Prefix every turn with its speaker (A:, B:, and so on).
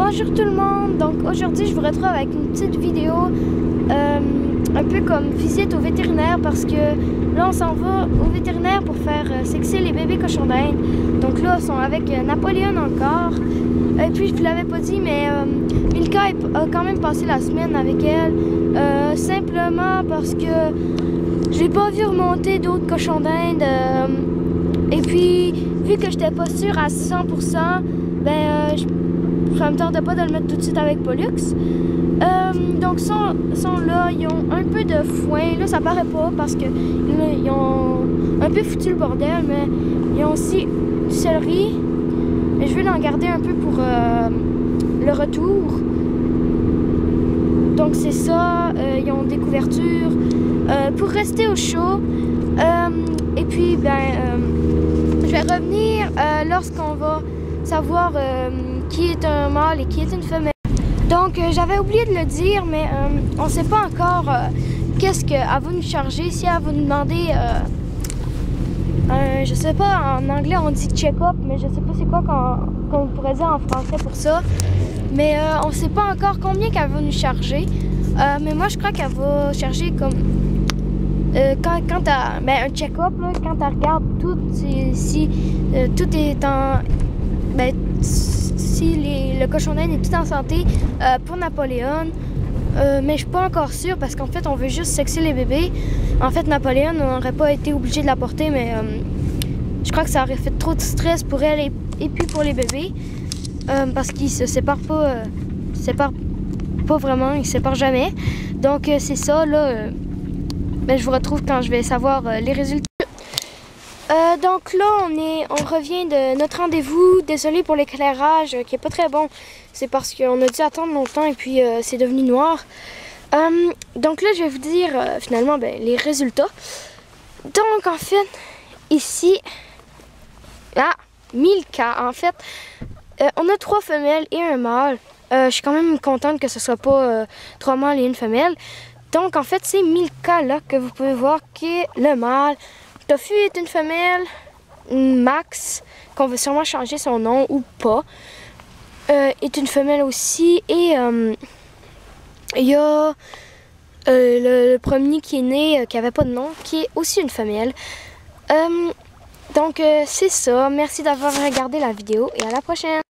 A: Bonjour tout le monde, donc aujourd'hui je vous retrouve avec une petite vidéo euh, un peu comme visite au vétérinaire parce que là on s'en va au vétérinaire pour faire euh, sexer les bébés cochons d'Inde. Donc là ils sont avec euh, Napoléon encore. Et puis je vous l'avais pas dit mais Milka a quand même passé la semaine avec elle simplement parce que j'ai pas vu remonter d'autres cochons d'Inde. et puis vu que j'étais pas sûre à 100%, ben je ça me tentait pas de le mettre tout de suite avec Pollux. Euh, donc, sont, sont là, ils ont un peu de foin. Là, ça paraît pas parce que ils ont un peu foutu le bordel, mais ils ont aussi du céleri. Et je vais l'en garder un peu pour euh, le retour. Donc, c'est ça. Euh, ils ont des couvertures pour rester au chaud. et puis, ben, je vais revenir lorsqu'on va savoir qui est un mâle et qui est une femelle. Donc, euh, j'avais oublié de le dire, mais euh, on ne sait pas encore euh, qu'est-ce qu'elle va nous charger. Si elle va nous demander, un, je sais pas, en anglais on dit check-up, mais je sais pas c'est quoi qu'on pourrait dire en français pour ça. Mais on ne sait pas encore combien qu'elle va nous charger. mais moi, je crois qu'elle va charger comme quand, quand ben, un check-up, quand tu regardes tout, si, tout est en. Ben, si le cochon d'Inde est tout en santé euh, pour Napoléon. Euh, mais je suis pas encore sûre parce qu'en fait, on veut juste sexer les bébés. En fait, Napoléon n'aurait pas été obligé de la porter, mais euh, je crois que ça aurait fait trop de stress pour elle et, puis pour les bébés. parce qu'ils se séparent pas, séparent pas vraiment, ils se séparent jamais. Donc, c'est ça, là. Ben, je vous retrouve quand je vais savoir les résultats. Euh, donc là, on, est, on revient de notre rendez-vous. Désolé pour l'éclairage euh, qui est pas très bon. C'est parce qu'on a dû attendre longtemps et puis euh, c'est devenu noir. donc là, je vais vous dire finalement ben, les résultats. Donc en fait, ici, ah, 1000 cas en fait. on a trois femelles et un mâle. je suis quand même contente que ce soit pas trois mâles et une femelle. Donc en fait, c'est 1000 cas là que vous pouvez voir qui est le mâle. Tofu est une femelle, Max, qu'on va sûrement changer son nom ou pas, euh, est une femelle aussi. Et euh, il y a euh, le, premier qui est né, qui n'avait pas de nom, qui est aussi une femelle. donc c'est ça. Merci d'avoir regardé la vidéo et à la prochaine.